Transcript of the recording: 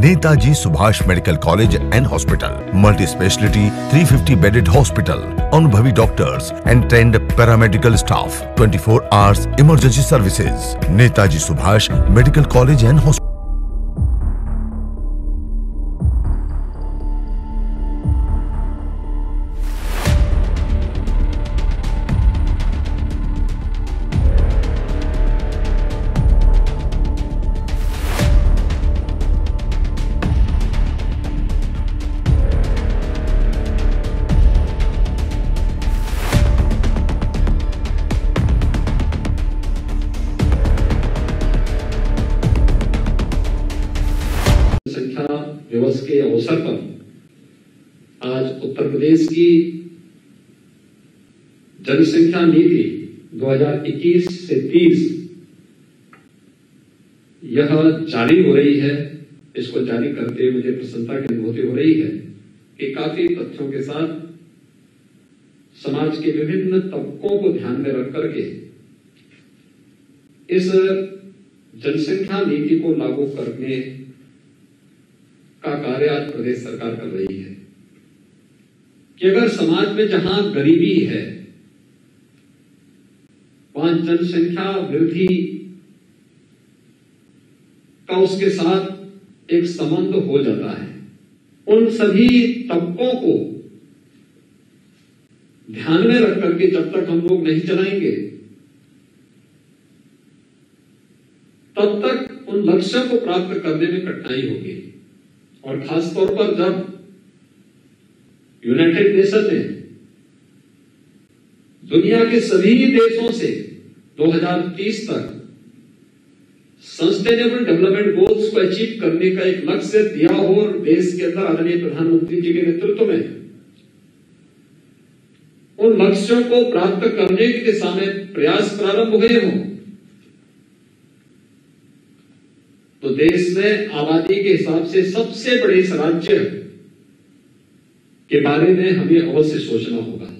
Netaji Subhash medical college and hospital multi speciality 350 bedded hospital अनुभवी doctors and trained paramedical staff 24 hours emergency services Netaji Subhash medical college and hospital. संख्या दिवस के अवसर पर आज उत्तर प्रदेश की जनसंख्या नीति 2021 से 30 यह जारी हो रही है। इसको जारी करते हुए मुझे प्रसन्नता की अनुभूति हो रही है कि काफ़ी तथ्यों के साथ समाज के विभिन्न तबकों को ध्यान में रख करके इस जनसंख्या नीति को लागू करने का कार्य आज प्रदेश सरकार कर रही है। कि अगर समाज में जहाँ गरीबी है, वहाँ जनसंख्या वृद्धि, का उसके साथ एक संबंध हो जाता है, उन सभी तबकों को ध्यान में रख करके जब तक हम लोग नहीं चलाएँगे, तब तक उन लक्ष्यों को प्राप्त करने में कठिनाई होगी। और खासतौर पर जब यूनाइटेड नेशन ने दुनिया के सभी देशों से 2030 तक सस्टेनेबल डेवलपमेंट गोल्स को अचीव करने का एक लक्ष्य दिया हो और देश के अंदर आदरणीय प्रधानमंत्री जी के नेतृत्व में उन लक्ष्यों को प्राप्त करने के दिशा में प्रयास प्रारंभ हुए हों। तो देश में आबादी के हिसाब से सबसे बड़े इस राज्य के बारे में हमें अवश्य सोचना होगा।